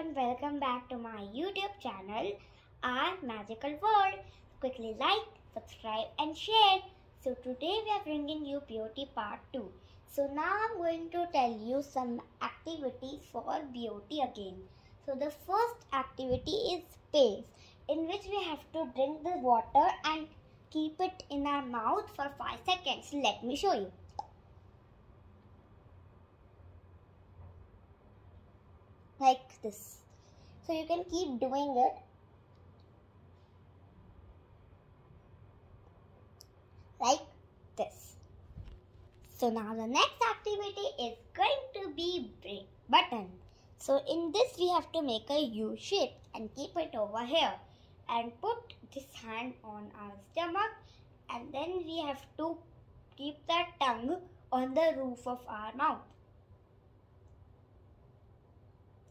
everyone, welcome back to my YouTube channel, Our Magical World. Quickly like, subscribe and share. So today we are bringing you BOT part 2. So now I'm going to tell you some activities for BOT again. So the first activity is Pace in which we have to drink the water and keep it in our mouth for 5 seconds. Let me show you. Like this. So you can keep doing it. Like this. So now the next activity is going to be brain button. So in this we have to make a U shape and keep it over here and put this hand on our stomach and then we have to keep the tongue on the roof of our mouth.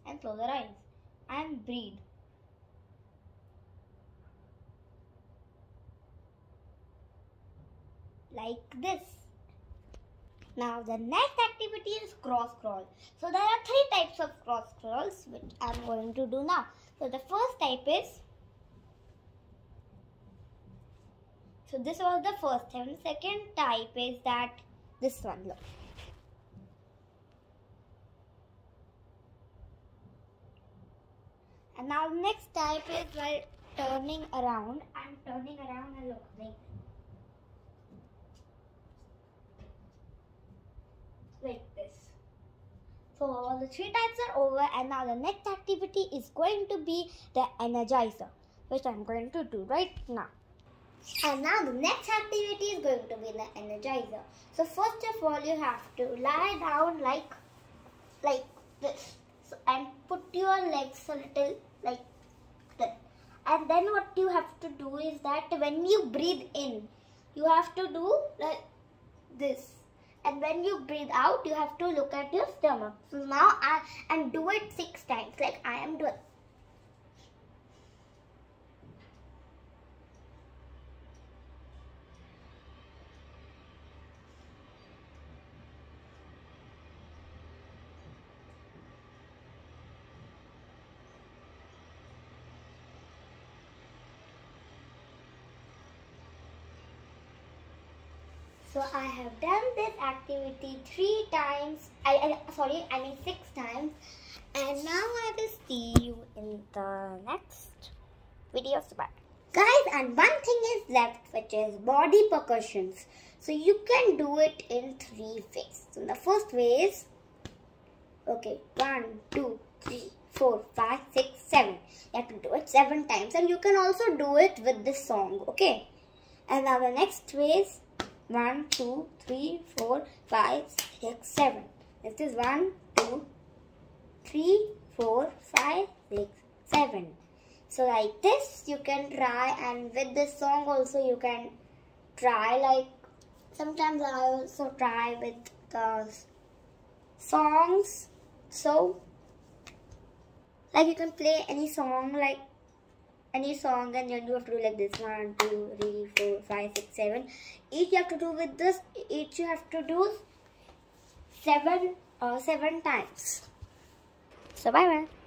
And close our eyes and breathe. Like this. Now the next activity is cross crawl. So there are three types of cross crawls which I am going to do now. So the first type is So this was the first type. The second type is that this one look. And now next type is while turning around. I'm turning around and look like like this. So all the three types are over and now the next activity is going to be the energizer which I'm going to do right now. And now the next activity is going to be the energizer. So first of all you have to lie down like like this so, and your legs a little like that. And then what you have to do is that when you breathe in, you have to do like this. And when you breathe out, you have to look at your stomach. So now I and do it six times like I am doing. So I have done this activity three times. I, I sorry, I mean six times. And now I will see you in the next video. So bye. Guys, and one thing is left, which is body percussions. So you can do it in three ways. So the first way is, okay, one, two, three, four, five, six, seven. You have to do it seven times, and you can also do it with this song. Okay. And now the next way is 1, 2, 3, 4, 5, 6, 7. This is 1, 2, 3, 4, 5, 6, 7. So like this you can try and with this song also you can try like sometimes I also try with the songs. So like you can play any song like any song and then you have to do like this. One two three four five six seven. Each you have to do with this. Each you have to do seven uh, seven times. So bye bye